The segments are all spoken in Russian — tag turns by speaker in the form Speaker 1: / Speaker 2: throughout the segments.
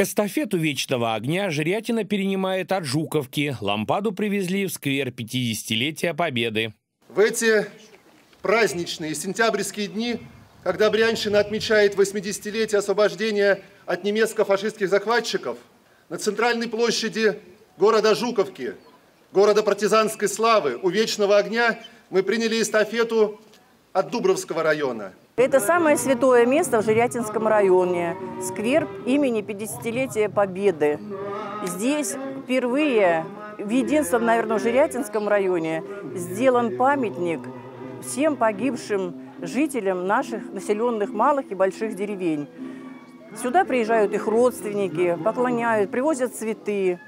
Speaker 1: Эстафету «Вечного огня» Жирятина перенимает от Жуковки. Лампаду привезли в сквер 50-летия Победы.
Speaker 2: В эти праздничные сентябрьские дни, когда Брянщина отмечает 80-летие освобождения от немецко-фашистских захватчиков, на центральной площади города Жуковки, города партизанской славы, у «Вечного огня» мы приняли эстафету от Дубровского района –
Speaker 3: это самое святое место в Жирятинском районе. Сквер имени 50-летия Победы. Здесь впервые, в единственном, наверное, в Жирятинском районе, сделан памятник всем погибшим жителям наших населенных малых и больших деревень. Сюда приезжают их родственники, поклоняют, привозят цветы.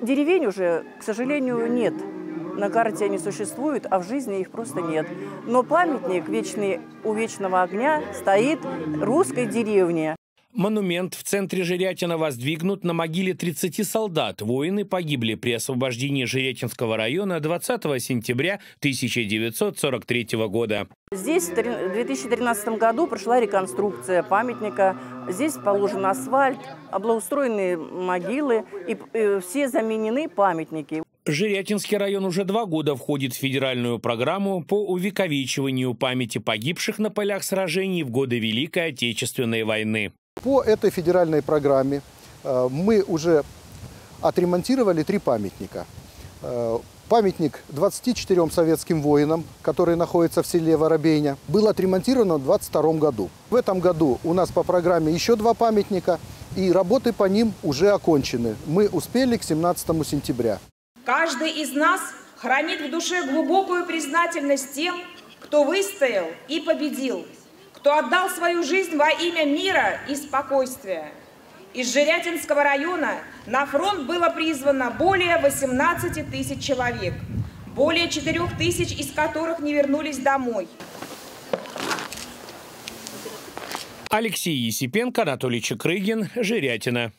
Speaker 3: Деревень уже, к сожалению, нет на карте они существуют, а в жизни их просто нет. Но памятник вечный, у вечного огня стоит русской деревне.
Speaker 1: Монумент в центре Жирятина воздвигнут на могиле 30 солдат. Воины погибли при освобождении Жирятинского района 20 сентября 1943 года.
Speaker 3: Здесь в 2013 году прошла реконструкция памятника. Здесь положен асфальт, облагоустроены могилы и э, все заменены памятники.
Speaker 1: Жирятинский район уже два года входит в федеральную программу по увековечиванию памяти погибших на полях сражений в годы Великой Отечественной войны.
Speaker 4: По этой федеральной программе э, мы уже отремонтировали три памятника. Э, памятник 24 советским воинам, который находится в селе Воробейня, был отремонтирован в 2022 году. В этом году у нас по программе еще два памятника, и работы по ним уже окончены. Мы успели к 17 сентября.
Speaker 5: Каждый из нас хранит в душе глубокую признательность тем, кто выстоял и победил, кто отдал свою жизнь во имя мира и спокойствия. Из Жирятинского района на фронт было призвано более 18 тысяч человек, более 4 тысяч из которых не вернулись домой.
Speaker 1: Алексей Есипенко, Анатолий Чекрыгин, Жирятина.